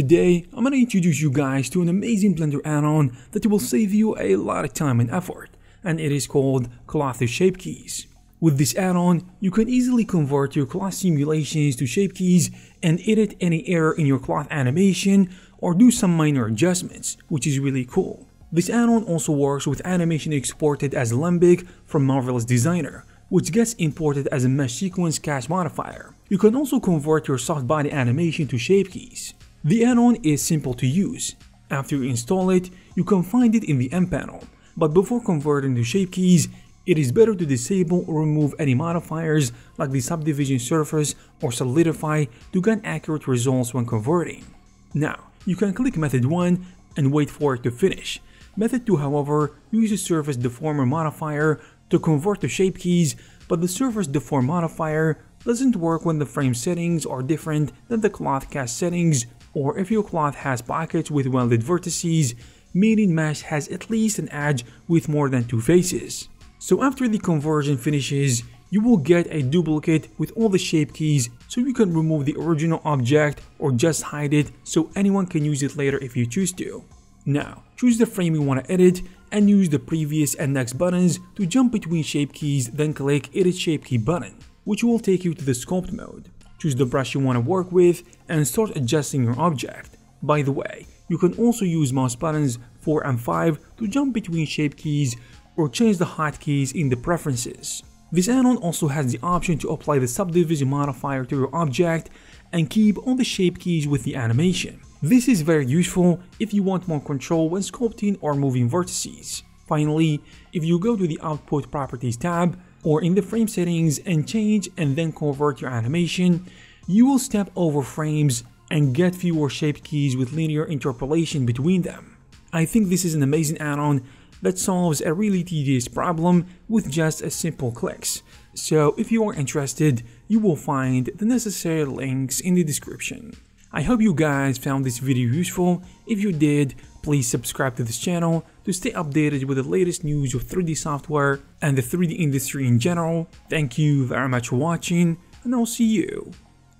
Today, I'm gonna introduce you guys to an amazing Blender add-on that will save you a lot of time and effort, and it is called Cloth Shape Keys. With this add-on, you can easily convert your cloth simulations to shape keys and edit any error in your cloth animation or do some minor adjustments, which is really cool. This add-on also works with animation exported as Alembic from Marvelous Designer, which gets imported as a mesh sequence cache modifier. You can also convert your soft body animation to shape keys. The add-on is simple to use. After you install it, you can find it in the N panel, but before converting to shape keys, it is better to disable or remove any modifiers like the subdivision surface or solidify to get accurate results when converting. Now, you can click method 1 and wait for it to finish. Method 2 however uses surface deformer modifier to convert to shape keys, but the surface deform modifier doesn't work when the frame settings are different than the cloth cache settings or if your cloth has pockets with welded vertices, meaning mesh has at least an edge with more than two faces. So after the conversion finishes, you will get a duplicate with all the shape keys so you can remove the original object or just hide it so anyone can use it later if you choose to. Now, choose the frame you want to edit and use the previous and next buttons to jump between shape keys then click edit shape key button, which will take you to the sculpt mode choose the brush you want to work with, and start adjusting your object. By the way, you can also use mouse buttons 4 and 5 to jump between shape keys or change the hotkeys in the preferences. This add-on also has the option to apply the subdivision modifier to your object and keep all the shape keys with the animation. This is very useful if you want more control when sculpting or moving vertices. Finally, if you go to the Output Properties tab, or in the frame settings and change and then convert your animation, you will step over frames and get fewer shape keys with linear interpolation between them. I think this is an amazing add-on that solves a really tedious problem with just a simple clicks. So if you are interested, you will find the necessary links in the description. I hope you guys found this video useful. If you did, please subscribe to this channel to stay updated with the latest news of 3D software and the 3D industry in general. Thank you very much for watching and I'll see you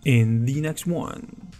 in the next one.